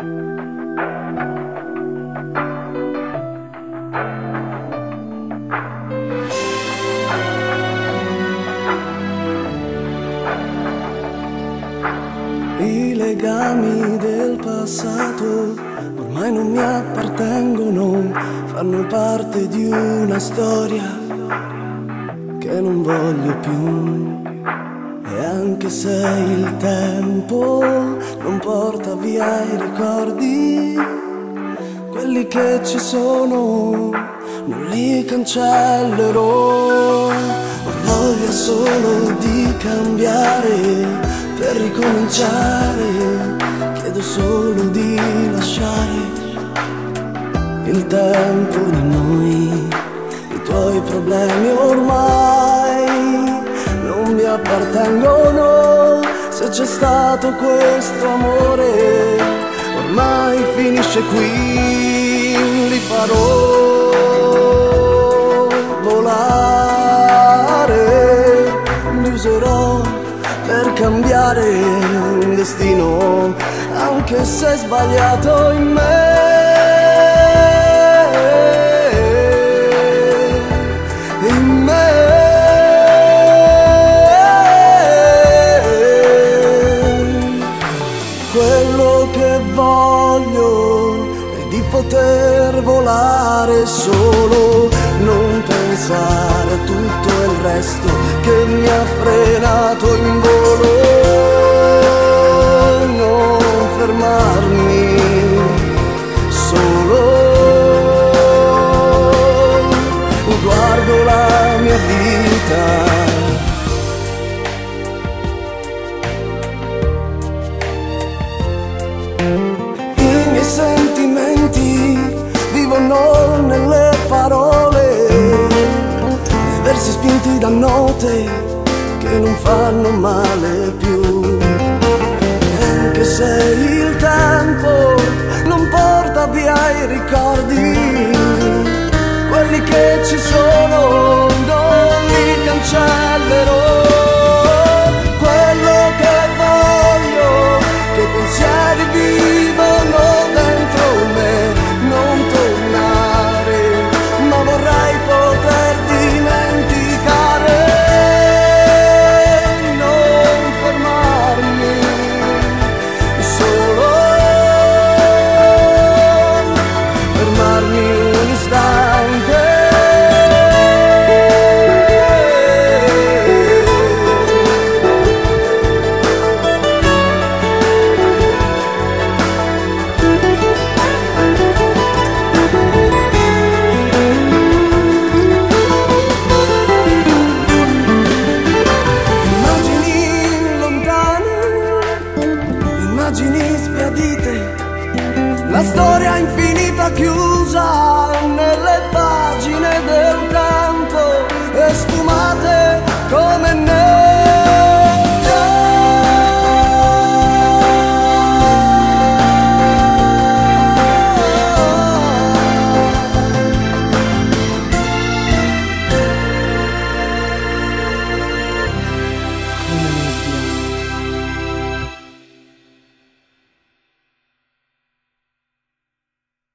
I legami del passato ormai non mi appartengono, fanno parte di una storia che non voglio più. E anche se il tempo porta via i ricordi, quelli che ci sono non li cancellerò. Ho voglia solo di cambiare per ricominciare, chiedo solo di lasciare il tempo di noi, i tuoi problemi ormai non mi appartengono, se c'è stato questo amore, ormai finisce qui, li farò volare, li userò per cambiare il destino, anche se sbagliato in me. Poter volare solo, non pensare a tutto il resto che mi ha frenato in volo. Non fermarmi solo, guardo la mia vita. I miei sentimenti vivono nelle parole, nei versi spinti da note che non fanno male più. E anche se il tempo non porta via i ricordi, quelli che ci sono non. storia infinita chiusa.